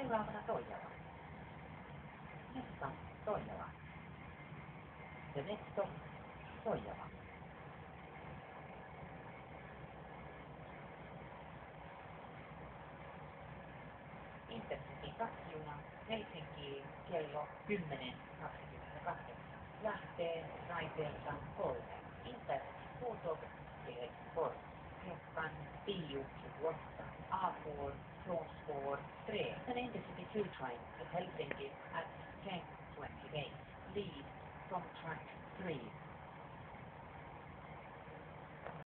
Seuraavana Toijala. Mesta Toijala. The next stop, Toijala. Intercity taksijuna Helsinkiin kello 10.28 lähtee raiteelta kolme. Intercity kultåg till Helsingborg klockan 10.28. A4 från spår 3. An Intercity 2 train to Helsinki at 10.28. Leave from track 3.